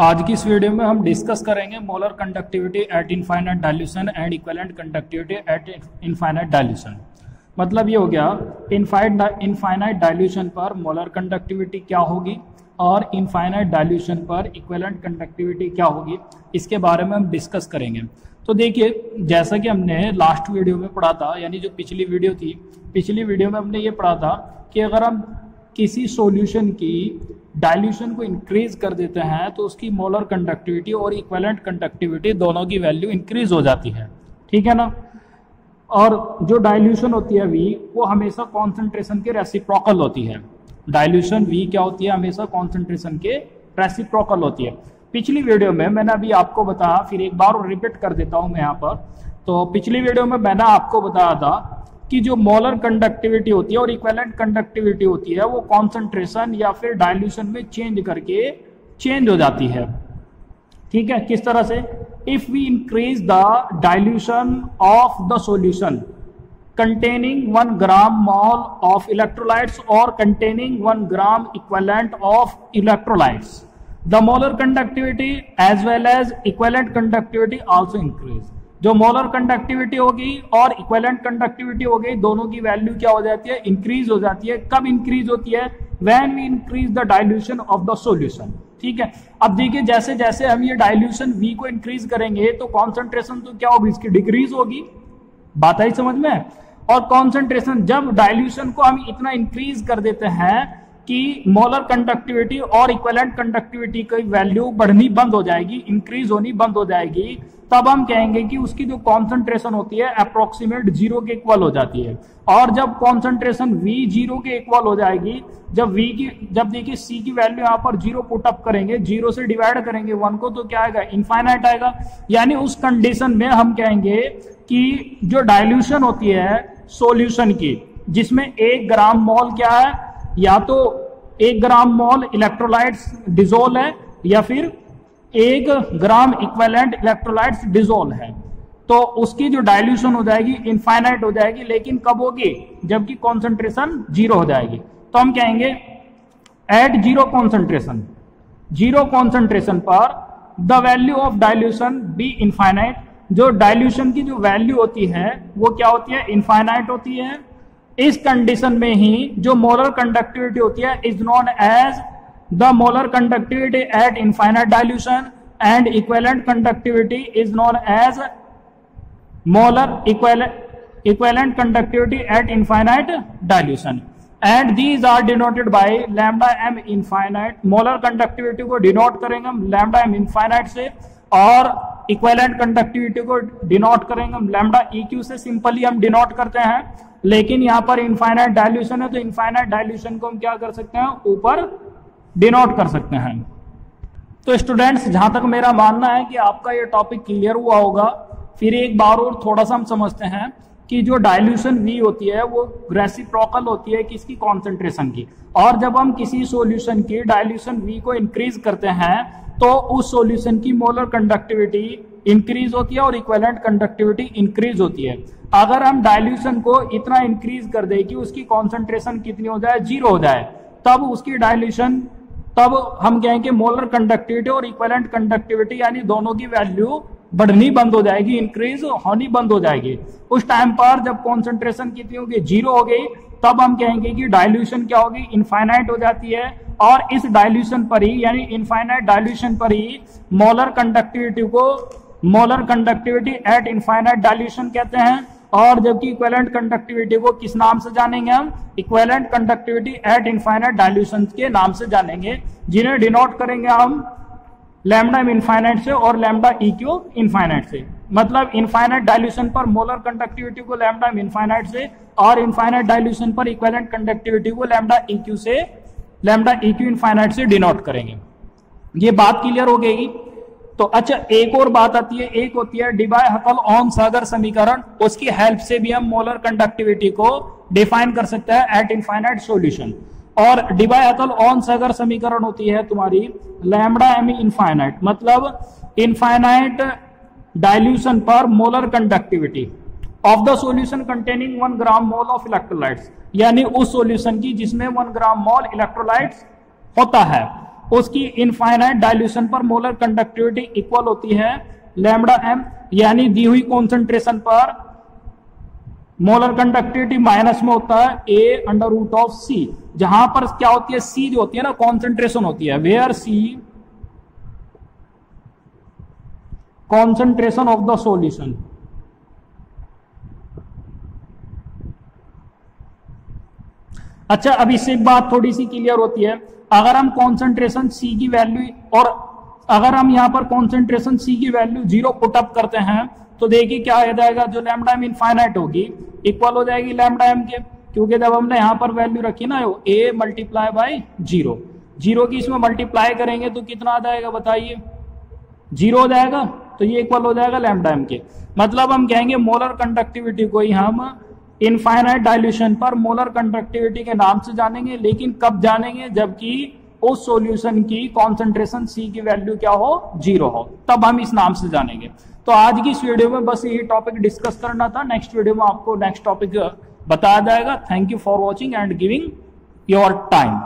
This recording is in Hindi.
आज की इस वीडियो में हम डिस्कस करेंगे molar conductivity at infinite dilution and equivalent conductivity at infinite dilution मतलब ये हो गया इनफाइट इनफाइनाइट डाइल्यूशन पर मोलर कंडक्टिविटी क्या होगी और इनफाइनाइट डाइल्यूशन पर इक्वलेंट कंडक्टिविटी क्या होगी, इसके बारे में हम डिस्कस करेंगे। तो देखिए, जैसा कि हमने लास्ट वीडियो में पढ़ा था, यानी जो पिछली वीडियो थी, पिछली वीडियो में हमने ये पढ़ा था कि अगर हम किसी सॉल्यूशन की डाइल्यूशन को इंक्रीज कर देते हैं तो उसकी मोलर कंडक्टिविटी और इक्वेलेंट कंडक्टिविटी दोनों की वैल्यू इंक्रीज हो जाती है। ठीक है ना? और जो डाइल्यूशन होती है वी वो हमेशा कॉन्सेंट्रेशन के रेसिप्रोकल होती है। डाइल्यूशन वी क्या होती है? हमेशा कॉन्सेंट्रेशन के रेसिप्रोकल होती है। पिछली वीडियो में मैंने अभी आपको बताया, फिर एक बार रिपीट कर देता हूँ मैं यहाँ पर। तो पिछली वीडियो में मैंने आपको बताया था कि जो मॉलर कंडक्टिविटी होती है और इक्वेलेंट कंडक्टिविटी होती है, वो कॉन्सेंट्रेशन या फिर डायल्यूशन में चेंज करके चेंज हो जाती है। ठीक है? किस तरह से? If we increase the dilution of the solution containing one gram mole of electrolytes और containing one gram equivalent of electrolytes the molar conductivity as well as equivalent conductivity also increase जो मोलर कंडक्टिविटी होगी और इक्वेलेंट कंडक्टिविटी हो गई दोनों की वैल्यू क्या हो जाती है? इंक्रीज हो जाती है। कब इंक्रीज होती है? When we increase the dilution of the solution ठीक है? अब देखिए जैसे जैसे हम ये डाइल्यूशन वी को इंक्रीज करेंगे तो कॉन्सेंट्रेशन तो क्या होगी? इसकी डिक्रीज होगी। बात आई समझ में? और कॉन्सेंट्रेशन जब डाइल्यूशन को हम इतना इंक्रीज कर देते हैं कि मोलर कंडक्टिविटी और इक्वेलेंट कंडक्टिविटी की वैल्यू बढ़नी बंद हो जाएगी इंक्रीज होनी बंद हो जाएगी। तब हम कहेंगे कि उसकी जो कॉन्सेंट्रेशन होती है अप्रोक्सीमेट ज़ीरो के इक्वल हो जाती है। और जब कॉन्सेंट्रेशन V ज़ीरो के इक्वल हो जाएगी, जब V की, जब देखिए C की वैल्यू यहाँ पर ज़ीरो पुटअप करेंगे ज़ीरो से डिवाइड करेंगे वन को तो क्या आएगा? इनफाइनाइट आएगा। यानी उस कंडीशन में हम कहेंगे कि जो डायल्यूशन होती है सोल्यूशन की, जिसमें एक ग्राम मॉल क्या है? या तो एक ग्राम मोल इलेक्ट्रोलाइट्स डिजोल है, या फिर एक ग्राम इक्वेलेंट इलेक्ट्रोलाइट्स डिजोल है। तो उसकी जो डाइल्यूशन हो जाएगी इनफाइनाइट हो जाएगी, लेकिन कब होगी? जबकि कॉन्सेंट्रेशन ज़ीरो हो जाएगी। तो हम कहेंगे at zero concentration zero concentration पर the value of dilution be infinite जो डाइल्यूशन की जो वैल्यू होती है, वो क्या होती है? इनफाइनाइट होती है। इस कंडीशन में ही जो मोलर कंडक्टिविटी होती है is known as the molar conductivity at infinite dilution and equivalent conductivity is known as molar equal equivalent conductivity at infinite dilution and these are denoted by lambda M infinite molar conductivity को डिनोट करेंगे हम लैम्डा एम इनफाइनाइट से, और इक्वेलेंट कंडक्टिविटी को डिनोट करेंगे हम लैम्डा ई से सिंपली हम डिनोट करते हैं। लेकिन यहाँ पर इनफाइनाइट डाइल्यूशन है तो इनफाइनाइट डाइल्यूशन को हम क्या कर सकते हैं? ऊपर डिनोट कर सकते हैं। तो स्टूडेंट्स जहाँ तक मेरा मानना है कि आपका ये टॉपिक क्लियर हुआ होगा, फिर एक बार और थोड़ा सा हम समझते हैं कि जो डाइल्यूशन वी होती है, वो रेसिप्रोकल होती है किसकी? कॉन्सेंट्रेशन की। और जब हम किसी सॉल्यूशन की डायल्यूशन वी को इंक्रीज करते हैं तो उस सॉल्यूशन की मोलर कंडक्टिविटी इंक्रीज होती है और इक्वेलेंट कंडक्टिविटी इंक्रीज होती है। अगर हम डाइल्यूशन को इतना इंक्रीज कर दे कि उसकी कॉन्सेंट्रेशन कितनी हो जाए? ज़ीरो हो जाए। तब उसकी डाइल्यूशन तब हम कहेंगे मोलर कंडक्टिविटी और इक्वेलेंट कंडक्टिविटी यानी दोनों की वैल्यू बढ़नी बंद हो जाएगी इंक्रीज होनी बंद हो जाएगी। उस टाइम पर जब कॉन्सेंट्रेशन कितनी होगी? ज़ीरो हो गई। तब हम कहेंगे कि डाइल्यूशन क्या होगी? इनफाइनाइट हो जाती है। और इस डाइल्यूशन पर ही, यानी इनफाइनाइट डाइल्यूशन पर ही मोलर कंडक्टिविटी को molar conductivity at infinite dilution कहते हैं। और जबकि इक्वेलेंट कंडक्टिविटी को किस नाम से जानेंगे हम? Equivalent conductivity at infinite dilution के नाम से जानेंगे, जिन्हें डिनोट करेंगे हम लैमडा इनफाइनाइट से और लैमडा इक्यू इनफाइनाइट से। मतलब इनफाइनाइट डायल्यूशन पर मोलर कंडक्टिविटी को लैमडा इनफाइनाइट से और इनफाइनाइट डायल्यूशन पर इक्वेलेंट कंडक्टिविटी को लैमडा इक्यू से लैमडा इक्यू इनफाइनाइट से डिनोट करेंगे। ये बात क्लियर हो गई? तो अच्छा एक और बात आती है, एक होती है डिबाय हकल ऑन सागर समीकरण, उसकी हेल्प से भी हम मोलर कंडक्टिविटी को डिफाइन कर सकते हैं एट इनफाइनाइट सॉल्यूशन। और डिबाय हकल ऑन सागर समीकरण होती है तुम्हारी लैमडा एम इनफाइनाइट मतलब इनफाइनाइट डाइल्यूशन पर molar conductivity. Of the solution containing one gram mole of electrolytes यानी उस सॉल्यूशन की जिसमें वन ग्राम मोल इलेक्ट्रोलाइट्स होता है। उसकी इनफाइनाइट डायल्यूशन पर मोलर कंडक्टिविटी इक्वल होती है लैमडा एम यानी दी हुई कॉन्सेंट्रेशन पर मोलर कंडक्टिविटी माइनस में होता है A under root of C जहाँ पर क्या होती है? सी जो होती है ना कॉन्सेंट्रेशन होती है। Where C concentration of the solution अच्छा अब इससे बात थोड़ी सी क्लियर होती है। अगर हम कॉन्सेंट्रेशन सी की वैल्यू और अगर हम यहाँ पर कॉन्सेंट्रेशन सी की वैल्यू ज़ीरो पुटअप करते हैं तो देखिए क्या हो जाएगा, जो लैमडा एम इनफाइनाइट होगी इक्वल हो जाएगी लैमडा एम के। क्योंकि जब हमने यहाँ पर वैल्यू रखी ना A multiply by zero zero की इसमें मल्टीप्लाई करेंगे तो कितना आ जाएगा बताइए? ज़ीरो हो जाएगा तो ये इक्वल हो जाएगा लैमडा एम के। मतलब हम कहेंगे मोलर कंडक्टिविटी को ही हम इनफाइनाइट डाइल्यूशन पर मोलर कंडक्टिविटी के नाम से जानेंगे, लेकिन कब जानेंगे? जबकि उस सॉल्यूशन की कॉन्सेंट्रेशन सी की वैल्यू क्या हो? ज़ीरो हो। तब हम इस नाम से जानेंगे। तो आज की इस वीडियो में बस यही टॉपिक डिस्कस करना था। नेक्स्ट वीडियो में आपको नेक्स्ट टॉपिक बताया जाएगा। Thank you for watching and giving your time